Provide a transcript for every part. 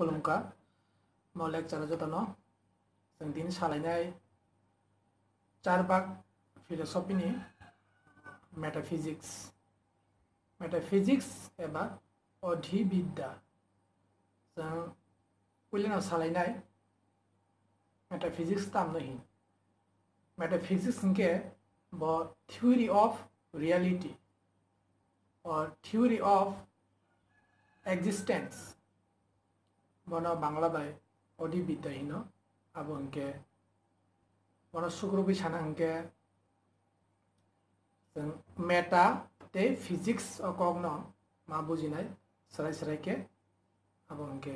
खुलुमखा mo lecture jotono जों दिनै सालायनाय चारबाग फिलसफिनि मेटाफिजिक्स मेटाफिजिक्स एबा अधिबिद्या जों उइलिनाव सालायनाय मेटाफिजिक्स तामनो हिन मेटाफिजिक्स के ब theory of reality or theory of existence ᱢᱚᱱᱚ ᱵᱟᱝᱞᱟ ᱫᱟᱭ ᱚᱰᱤ ᱵᱤᱛᱟᱹᱦᱤᱱᱚ ᱟᱵᱚ ᱤᱱᱠᱮ ᱢᱚᱱᱚ ᱥᱩᱠᱨᱩᱵᱤ ᱥᱟᱱᱟ ᱤᱱᱠᱮ মেটা তে ফিজিক্স অকগ্ন মা বুঝি নাই সরাই সরাইকে আবো ইনকে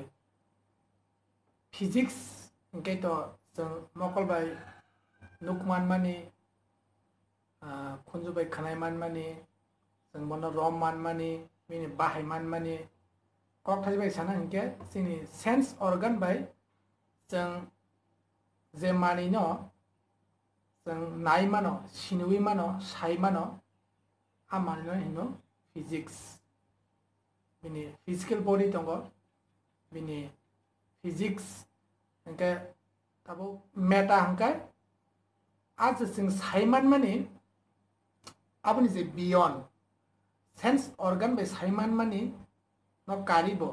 ফিজিক্স ইনকে তো जों মকলবাই নুকমান মানি খুঞ্জুবাই খানাই মান जों বন রম মান মানি মিনি বাহাই মান কথা বাই সানা হিকে সিনি সেন্স অর্গান বাই জং জে মানি ন জং নাই মানো সিনুই মানো সাই মানো আ মানি ন হিনো ফিজিক্স বিনি ফিজিক্যাল বডি দঙ্গ বিনি ফিজিক্স হিকে তাবো মেটা হংকে আজ সিং সাইমান মানে আপনি যে বিয়ন সেন্স অর্গান বাই সাইমান মানে कारिबो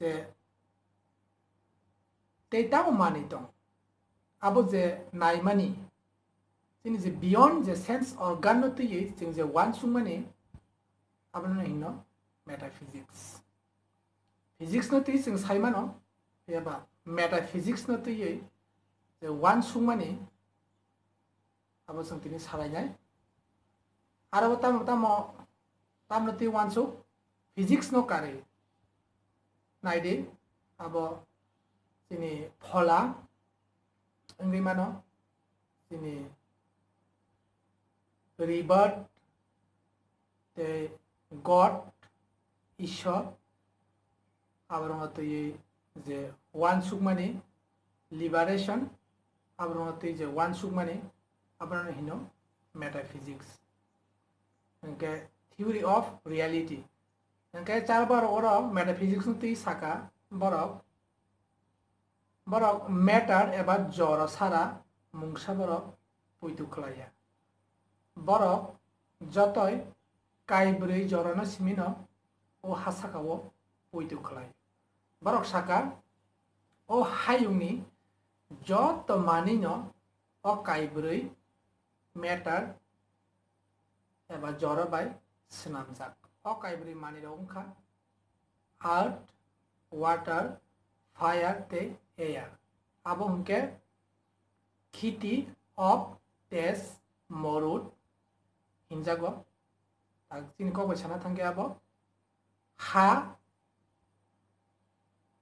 जे तेताबो मानि दं आबो जे नायमानि जोंनि जे बियन्ड जे सेन्स अर्गान न तैयै जों जे वान सुंमानि आबो हिनो मेटाफिजिक्स फिजिक्स न तैयै जों साइमानो एबा मेटाफिजिक्स न तैयै जे वान सुंमानि आबो जों दिनै सालायनाय आरो ताम ताम tamnati wansu physics no kare naide abo sini phola ingri mano sini rebirth te god ঈশ্বর আবার হতে যে ওয়ান সুখ মানে লিবারেশন আবার হতে যে ওয়ান সুখ মানে আপনার হিন metaphysics theory of reality engkai charbar orok metaphysics ti saka borok borok matter eba jora sara mungsa borok puitu khlaya borok যতই কাইব্रै জরানো সিমিন ও হাসাকাও পইতু খলাই বরক সাকা ও হায়ুংনি যত মানিন ও কাইব্रै মেটার এবা জরবাই senamjak o kaibri mani rongkha earth water fire te air abo hungke khiti of tes morut hinjago tak chini ko bachana thangke abo ha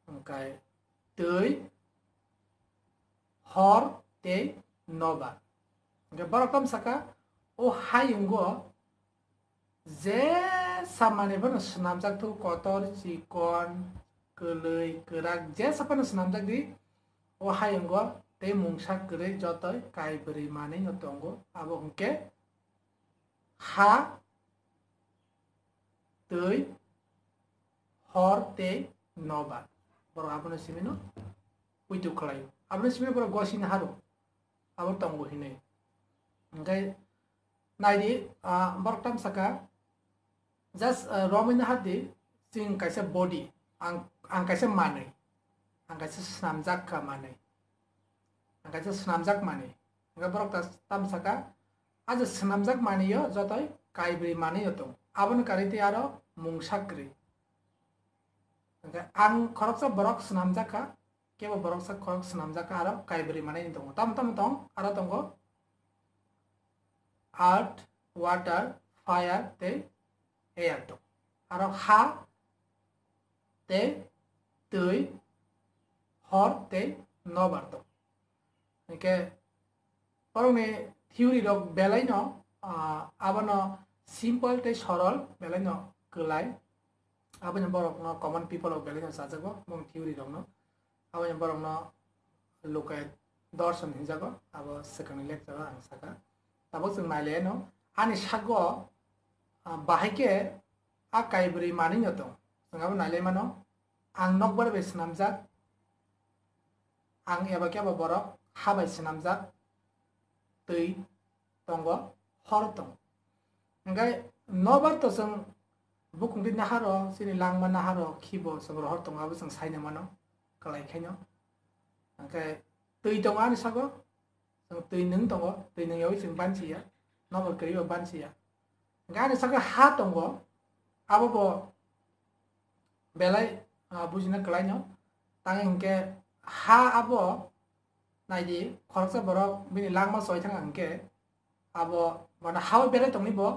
hingkai tui hor te nobar hingke borokam saka o hayungo J सामानिफोरनो सुनामजागथौ Qatar chicken गोलै गोराक जे साफानो सुनामजागदि ओ हायंग ते मुंसा गोरै जतय काय बोरै मानै न दंग आबो हंके हा दै हर ते नबार बर आबनो सिमिनो उइदु खलायो आबनो सिमिनो बर गसिन हारो आबो दंग हिनै ओंखाय नायदि बरकटाम साका just uh, romina hadi sing kaisa body ang ang kaisa manai ang kaisa snamjak ka manai ang kaisa snamjak manai nga borok ta tam saka aja snamjak mani yo jotoi kaibri mani yo to abon kariti aro mungsakri ang khoroksa borok snamjak ka kebo borok sa khorok snamjak ka aro kaibri ni tongo tam tam tong aro tongo earth water fire te earto aro ha te tui hor te nobarto ke porone theory rok belai no abano simple te sorol belai no kelai abano borok no common people rok belai no sajago mong theory rok no abano borok no lokai দর্শন হিনজাগো আবো second lecture আং সাকা তাবো जों नायले no ani sago Ah, bahike a ah, kaibri mani nyoto sangabu nale mano ang nok bar be snamjak ang eba kya ba borok? Ha ba snamjak tui tongo hor tong. Ngai no bar to sang bukung din naharo sini lang man naharo khibo sang hor tong abu sang saina mano kalai khaino ngai tui tong an sago sang tui nung tongo tui nung yoi sang ban chia no bar kriyo ban chia ani sago ha tongo abo bo belai bujina kalaino tangi hingke ha abo naidi khoroksa borok bini langma soi thang hingke abo mana hawa belai tongni bo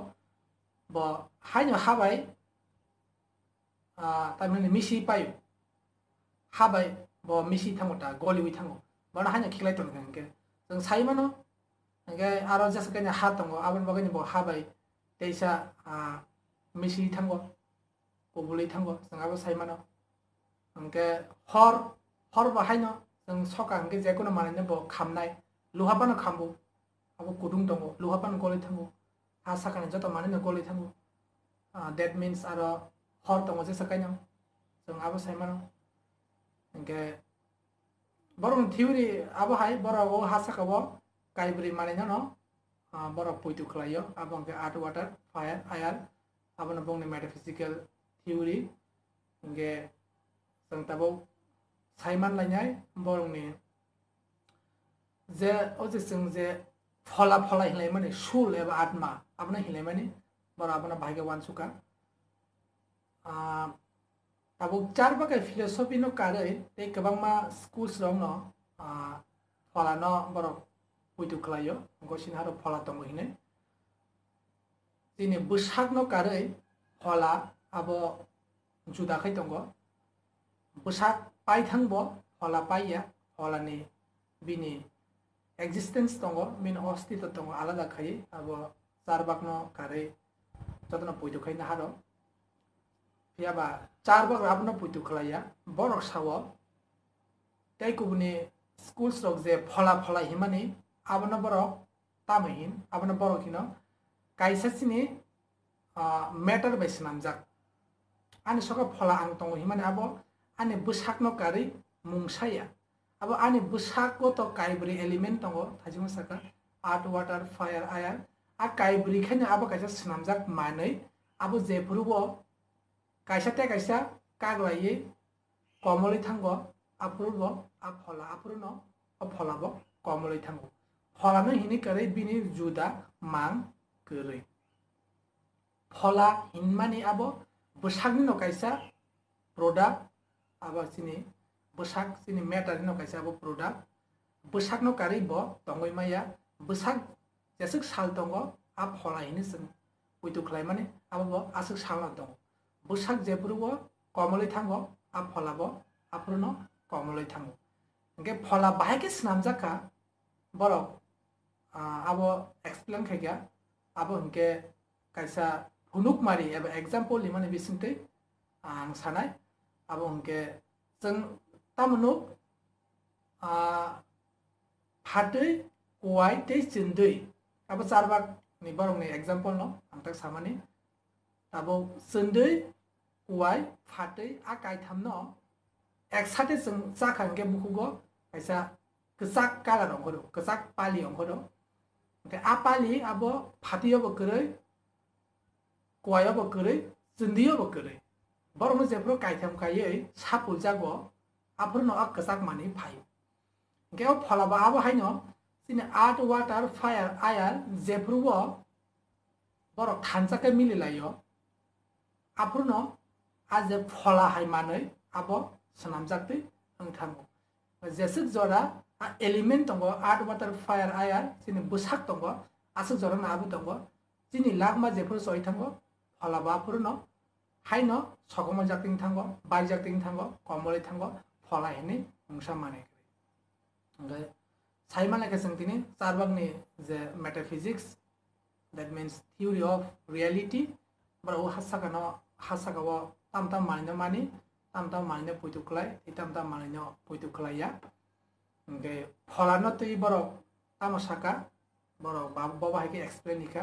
bo haino habai tamani misi payo habai bo misi thango ta goliwi thango mana haino khiklai tong hingke जों साइमानो hingke aro jasa kanya ha tongo aboni bagani bo habai 等一下啊，我们一起去探过，我屋里探过，是俺个西门咯。俺个好，好了不还呢？从草岗个结果呢，马上就不看来，芦花瓣都看不，啊不果冻冻个，芦花瓣过来探过，啊啥个呢？就到马上就过来探过。啊，that means 阿罗好冻个就啥个呢？从俺个西门咯。俺个，不论 theory 阿不还，不论我啥个我，该不哩马上就喏。बरफ with uklayo abong ke art water fire air abong abong ne metaphysical theory ge sang tabo saiman lanyai borong ne जे अजे सिंह जे फला फला हिलाय माने soul एबा आत्मा आपना हिलाय माने बरा आपना भाग्यवान सुका आ तब चार बगे फिलोसफी नो कारे ते कबांग मा स्कूल्स रंग नो आ फला नो बरो uituklayo gosin haro phola tongo hinui tini bwsak no karoi phola abo juda khai tongo bwsak pai thangbo phola paiya phola ni bini existence দङ mean অস্তিত্ব দङ আলাদা খাই আব চার বাকন কারে যত্ন পৈতু খাই না হারো পিয়াবা চার বাক রাবন পৈতু খালাইয়া বরক সাও তাই কুবনি স্কুলস রক যে ফলা ফলা হিমানি ಅವನ ಬರೋ ತಾಮಹೀನ್ ಅವನ ಬರೋಕಿನ ಕಾಯಿಸಿನಿ ಮ್ಯಾಟರ್ ಬೈಸಿ ನಾಮಜಾಕ್ ಆನಿ ಸಕ ಫಲ ಆಂ ತಂಗೋ ಹಿಮಾನೆ ಅಬೋ ಆನಿ ಬುಸಾಕ್ನ ಕಾರಿ ಮುಂಸಾಯ ಅಬೋ ಆನಿ ಬುಸಾಕೋ ತೋ ಕಾಯಿಬ್ರಿ ಎಲಿಮೆಂಟ್ ತಂಗೋ ಥಾಜಿಮ ಸಾಕ আর্ট ওয়াটার ফায়ার আয়ার আর কাইবরি খাইনে আবো কাইসা সামজাক মানই। আবো জেফরুব কাইসাতে কাইসা কাগলাইয়ে কমলি থাঙ্গ আপুরব আ ফলা আপুরন ফলাব কমলি থাঙ্গ hini kare bini juda mang kore phola hinmani abo busagni no kaisa product abo sini bosak sini meter no kaisa abo product bosak no kari bo tongoi maya bosak jesik sal tongo a phola hini sing puitu khlai mane abo bo asik sal na tongo bosak jepuru bo komoloi thango a phola bo apruno komoloi thango hingke phola bahai ke snamjaka borok abo explain khaigya abo hingke kaisa hunuk mari eba example limani bisingtei ang sanai abo hingke जों tamunuk fatui kuai tei chindui abo charbak ni borok ni example no ang tak samani tabo chindui kuai fatui a kaitham no একসাথে जों जाखांगे बुकुगो kaisa kesak kalar ongkodo kesak pali ongkodo Okay, apa ni? Apa hati apa kerai? Kuai apa kerai? Sendi apa kerai? Baru mesti apa kait sama kait ye? Siapa ulang gua? Apa no ak kesak mani payu? Okay, apa pola apa apa hanya? Sini art water fire air zebra gua baru kanca ke mili lah yo. Apa no? Aze pola hai mana? abo senam zat ni? Angkamu. Jadi sejora element tongo art water fire air chini busak tongo asuk jora na abu tongo chini lagma jephur soi thango hala bapur no hai no sokoma jakting thango bai jakting thango komole thango phola hene mungsa mane kre sai mane ke sang tini charbag ni je metaphysics that means theory of reality bara o hasa kana hasa ka wa tam tam mane mane tam tam mane poitu klai tam tam mane poitu klai ya nge phola no tei borok tamo saka borok bab baba hake explain ika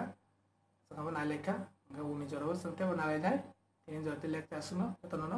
saka naleka nge uni joro sante nalai dai tin jorti lekta suno tono no